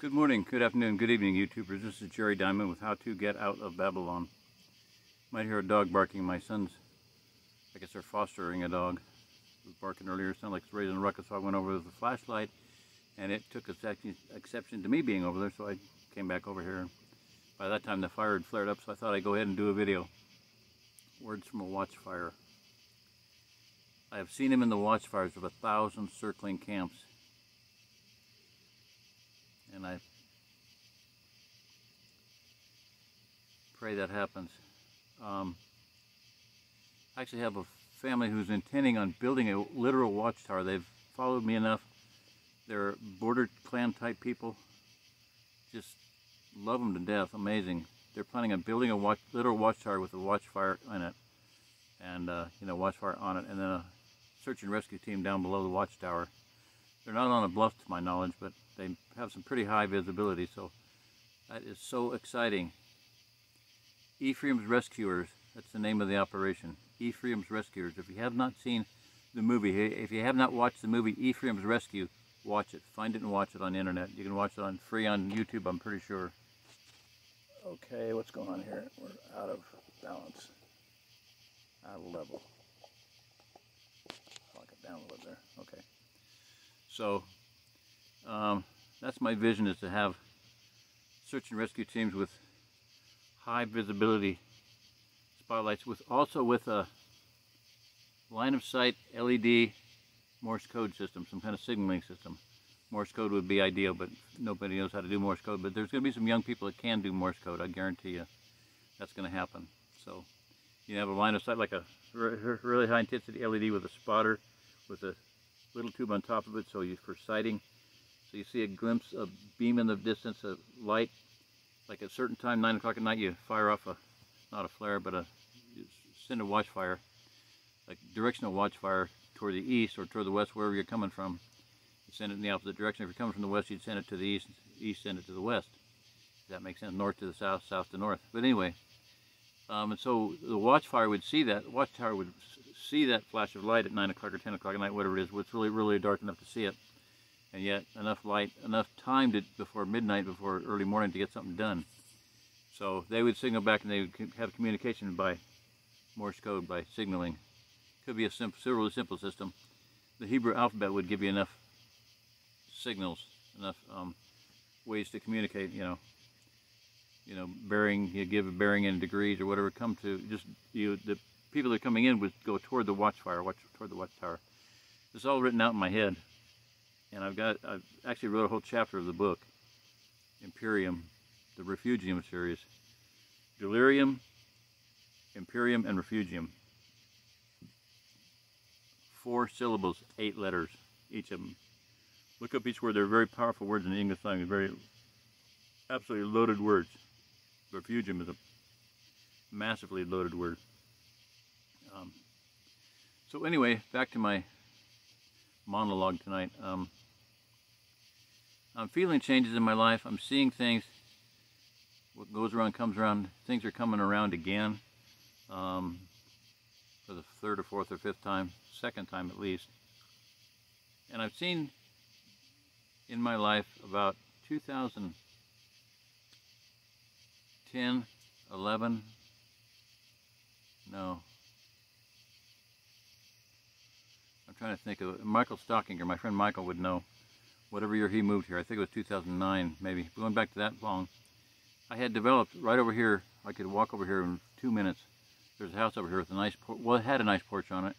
Good morning, good afternoon, good evening, YouTubers. This is Jerry Diamond with How to Get Out of Babylon. You might hear a dog barking. My son's, I guess they're fostering a dog. It was barking earlier. It sounded like it's raising a ruckus, so I went over with a flashlight, and it took exception to me being over there, so I came back over here. By that time, the fire had flared up, so I thought I'd go ahead and do a video. Words from a watchfire. I have seen him in the watchfires of a thousand circling camps and I pray that happens. Um, I actually have a family who's intending on building a literal watchtower. They've followed me enough. They're border clan type people. Just love them to death. Amazing. They're planning on building a watch, literal watchtower with a watchfire in it, and uh, you know watchfire on it, and then a search and rescue team down below the watchtower. They're not on a bluff to my knowledge, but they have some pretty high visibility, so that is so exciting. Ephraim's Rescuers, that's the name of the operation. Ephraim's Rescuers. If you have not seen the movie, if you have not watched the movie Ephraim's Rescue, watch it. Find it and watch it on the internet. You can watch it on free on YouTube, I'm pretty sure. Okay, what's going on here? We're out of balance, out of level. Lock it down a little there. Okay. So um, that's my vision is to have search and rescue teams with high visibility spotlights with also with a line of sight LED Morse code system, some kind of signaling system. Morse code would be ideal, but nobody knows how to do Morse code. But there's going to be some young people that can do Morse code. I guarantee you that's going to happen. So you have a line of sight like a really high intensity LED with a spotter with a little tube on top of it so you for sighting. So you see a glimpse of beam in the distance of light. Like at a certain time, 9 o'clock at night, you fire off a, not a flare, but a, send a watch fire, like directional watch fire toward the east or toward the west, wherever you're coming from. You send it in the opposite direction. If you're coming from the west, you'd send it to the east, east send it to the west. Does that make sense? North to the south, south to north. But anyway, um, and so the watchfire would see that, the watchtower would see that flash of light at 9 o'clock or 10 o'clock at night, whatever it is, it's really, really dark enough to see it. And yet enough light, enough time to, before midnight, before early morning to get something done. So they would signal back and they would have communication by Morse code, by signaling. Could be a simple, simple system. The Hebrew alphabet would give you enough signals, enough um, ways to communicate, you know, you know, bearing, you give a bearing in degrees or whatever, come to just, you, the people that are coming in would go toward the watchfire, watch, toward the watchtower. Is all written out in my head. And I've got, I've actually wrote a whole chapter of the book, Imperium, the Refugium series. Delirium, Imperium, and Refugium. Four syllables, eight letters, each of them. Look up each word. They're very powerful words in the English language, very absolutely loaded words. Refugium is a massively loaded word. Um, so anyway, back to my monologue tonight. Um, I'm feeling changes in my life. I'm seeing things. What goes around comes around. Things are coming around again um, for the third or fourth or fifth time, second time at least. And I've seen in my life about 2010, 11, no, I'm trying to think of Michael Stockinger. My friend Michael would know. Whatever year he moved here, I think it was 2009, maybe. Going back to that long, I had developed right over here. I could walk over here in two minutes. There's a house over here with a nice, well, it had a nice porch on it,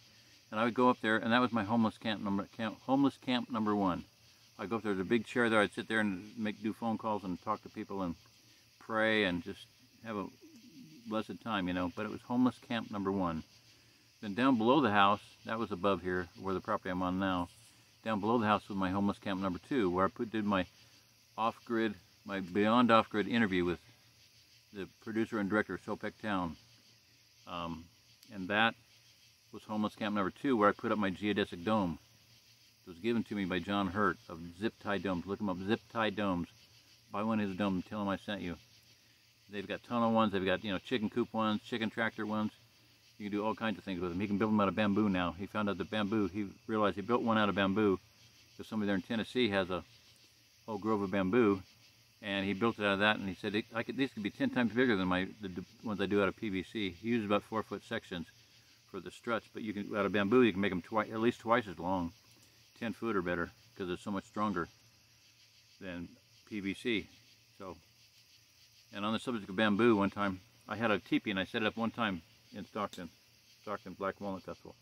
and I would go up there, and that was my homeless camp number, camp, homeless camp number one. I'd go up there. There's a big chair there. I'd sit there and make do phone calls and talk to people and pray and just have a blessed time, you know. But it was homeless camp number one. Then down below the house, that was above here, where the property I'm on now, down below the house was my homeless camp number two, where I put, did my off-grid, my beyond off-grid interview with the producer and director of Sopec Town. Um, and that was homeless camp number two, where I put up my geodesic dome. It was given to me by John Hurt of Zip Tie Domes. Look him up, Zip Tie Domes. Buy one of his domes and tell him I sent you. They've got tunnel ones, they've got, you know, chicken coop ones, chicken tractor ones. You can do all kinds of things with them. He can build them out of bamboo now. He found out that bamboo, he realized he built one out of bamboo because somebody there in Tennessee has a whole grove of bamboo and he built it out of that. And he said I could, these could be ten times bigger than my the ones I do out of PVC. He uses about four foot sections for the struts, but you can out of bamboo you can make them twice at least twice as long, ten foot or better, because it's so much stronger than PVC. So, and on the subject of bamboo, one time I had a teepee and I set it up one time in Stockton, Stockton Black Walnut Festival.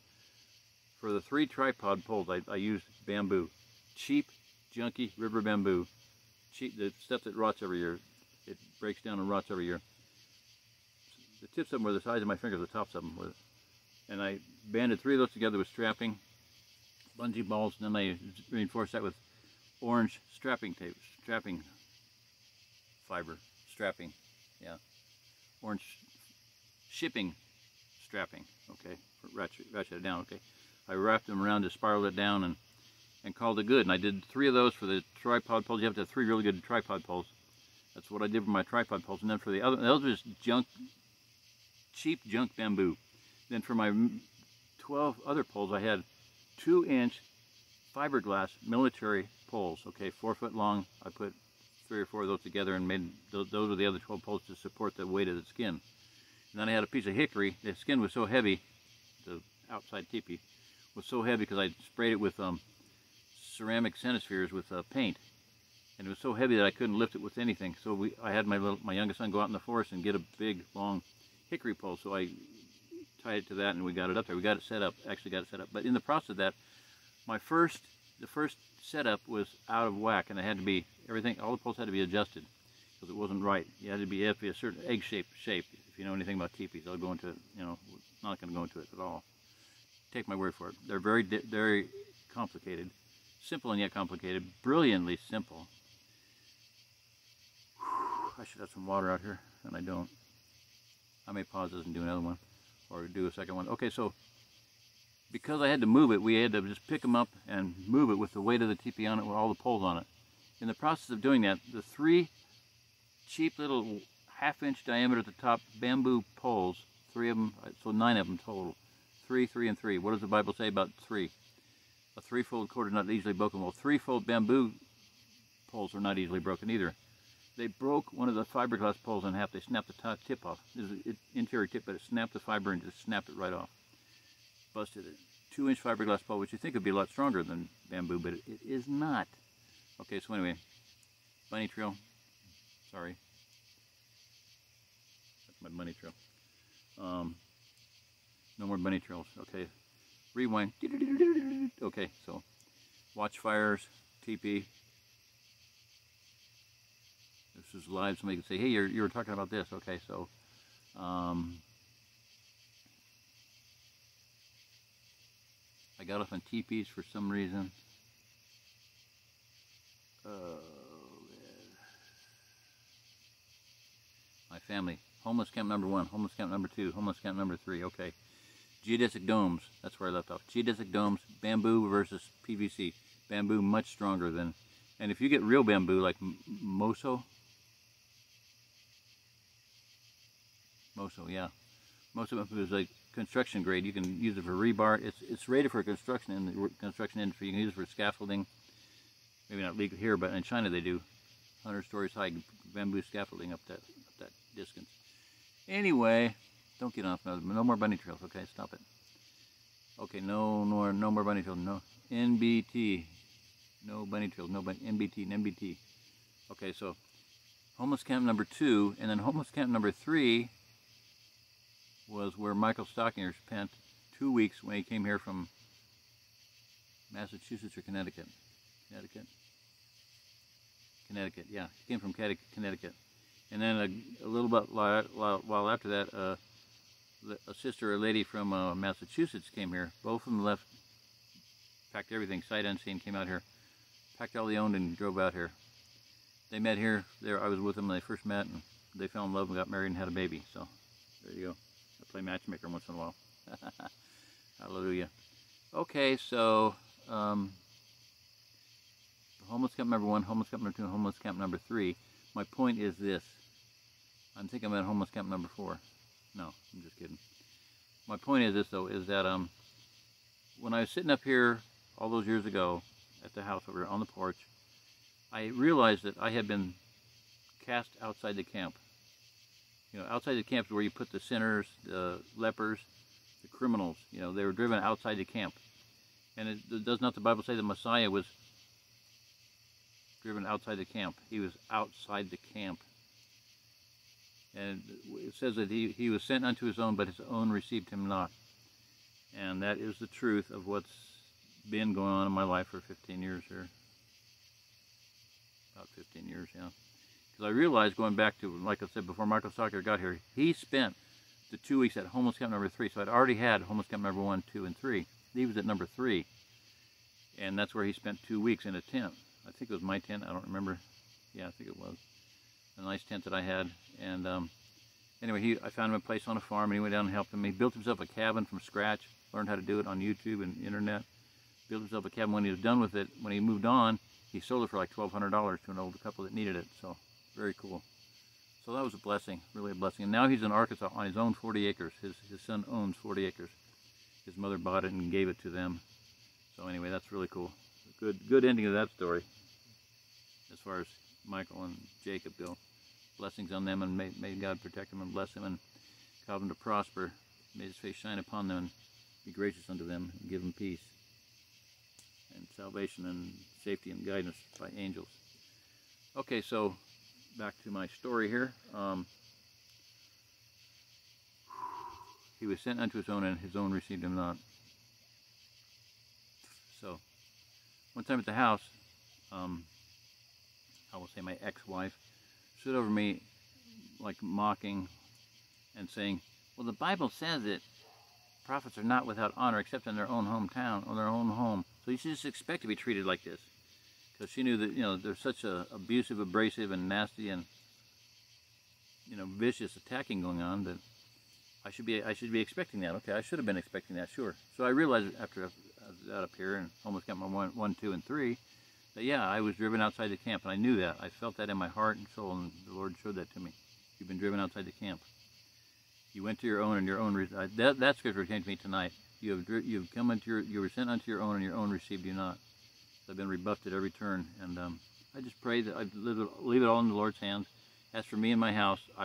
For the three tripod poles, I, I used bamboo, cheap, junky river bamboo, cheap the stuff that rots every year. It breaks down and rots every year. The tips of them were the size of my fingers, the tops of them were, and I banded three of those together with strapping, bungee balls, and then I reinforced that with orange strapping tape, strapping fiber, strapping, yeah, orange shipping strapping, okay, ratchet, ratchet it down, okay. I wrapped them around to spiral it down and and called it good. And I did three of those for the tripod poles. You have to have three really good tripod poles. That's what I did for my tripod poles. And then for the other, those are just junk, cheap junk bamboo. Then for my 12 other poles, I had two inch fiberglass military poles. Okay, four foot long. I put three or four of those together and made those, those are the other 12 poles to support the weight of the skin. And then I had a piece of hickory. The skin was so heavy, the outside teepee was so heavy because I sprayed it with um, ceramic cenospheres with uh, paint, and it was so heavy that I couldn't lift it with anything. So we, I had my little, my youngest son go out in the forest and get a big long hickory pole. So I tied it to that, and we got it up there. We got it set up. Actually, got it set up. But in the process of that, my first the first setup was out of whack, and it had to be everything. All the poles had to be adjusted because it wasn't right. You had to be, had to be a certain egg-shaped shape. If you know anything about teepees, I'll go into it. You know, not going to go into it at all. Take my word for it. They're very, very complicated. Simple and yet complicated. Brilliantly simple. Whew, I should have some water out here, and I don't. I may pause this and do another one, or do a second one. Okay, so because I had to move it, we had to just pick them up and move it with the weight of the teepee on it, with all the poles on it. In the process of doing that, the three cheap little half-inch diameter at the top bamboo poles, three of them, uh, so nine of them total, three, three, and three. What does the Bible say about three? a threefold cord is not easily broken. Well, threefold bamboo poles are not easily broken either. They broke one of the fiberglass poles in half. They snapped the top tip off. This is an interior tip, but it snapped the fiber and just snapped it right off. Busted it. Two inch fiberglass pole, which you think would be a lot stronger than bamboo, but it, it is not. Okay, so anyway, bunny trail. Sorry. My bunny trail. Um, no more bunny trails. Okay, rewind. Okay, so watch fires, TP. This is live. Somebody can say, "Hey, you're talking about this." Okay, so um, I got off on teepees for some reason. Uh, my family. Homeless camp number one, homeless camp number two, homeless camp number three. Okay geodesic domes. That's where I left off. Geodesic domes, bamboo versus PVC. Bamboo much stronger than, and if you get real bamboo like Moso, Moso, yeah, Most Moso is like construction grade. You can use it for rebar. It's it's rated for construction in the construction industry. You can use it for scaffolding. Maybe not legal here, but in China they do. 100 stories high bamboo scaffolding up that up that distance. Anyway, don't get off. No, no more bunny trails. Okay, stop it. Okay, no more, no more bunny trails. No NBT. No bunny trails. No bunny NBT. NBT. Okay, so homeless camp number two, and then homeless camp number three was where Michael Stockinger spent two weeks when he came here from Massachusetts or Connecticut. Connecticut. Connecticut. Yeah, he came from Connecticut. And then a, a little bit while, after that, uh, a sister, a lady from uh, Massachusetts came here. Both of them left, packed everything, sight unseen, came out here, packed all they owned and drove out here. They met here. There, I was with them when they first met, and they fell in love and got married and had a baby. So there you go. I play matchmaker once in a while. Hallelujah. Okay, so um, homeless camp number one, homeless camp number two, homeless camp number three. My point is this. I'm thinking about homeless camp number four. No, I'm just kidding. My point is this, though, is that um, when I was sitting up here all those years ago at the house over on the porch, I realized that I had been cast outside the camp. You know, outside the camp is where you put the sinners, the lepers, the criminals. You know, they were driven outside the camp. And it, does not the Bible say the Messiah was driven outside the camp? He was outside the camp. And it says that he, he was sent unto his own, but his own received him not. And that is the truth of what's been going on in my life for 15 years here. About 15 years, yeah. Because I realized going back to, like I said, before Michael Stocker got here, he spent the two weeks at homeless camp number three. So I'd already had homeless camp number one, two, and three. He was at number three. And that's where he spent two weeks in a tent. I think it was my tent. I don't remember. Yeah, I think it was. A nice tent that I had. And um, anyway, he, I found him a place on a farm, and he went down and helped him. He built himself a cabin from scratch, learned how to do it on YouTube and internet. Built himself a cabin. When he was done with it, when he moved on, he sold it for like $1,200 to an old couple that needed it. So very cool. So that was a blessing, really a blessing. And now he's in Arkansas on his own 40 acres. His, his son owns 40 acres. His mother bought it and gave it to them. So anyway, that's really cool. Good, good ending of that story. As far as Michael and Jacob go, blessings on them, and may, may God protect them and bless them and cause them to prosper. May His face shine upon them and be gracious unto them and give them peace and salvation and safety and guidance by angels. Okay, so back to my story here. Um, he was sent unto his own, and his own received him not. So, one time at the house, um, I will say my ex-wife stood over me like mocking and saying, well, the Bible says that prophets are not without honor except in their own hometown or their own home. So you should just expect to be treated like this because she knew that you know there's such a abusive, abrasive, and nasty and you know vicious attacking going on that I should be I should be expecting that. Okay, I should have been expecting that, sure. So I realized after that up here and almost got my one, one, two, and three, that yeah, I was driven outside the camp, and I knew that. I felt that in my heart and soul, and the Lord showed that to me. You've been driven outside the camp. You went to your own, and your own that that scripture came to me tonight. You have you have come into your you were sent unto your own, and your own received you not. I've been rebuffed at every turn, and um, I just pray that I leave it all in the Lord's hands. As for me and my house, I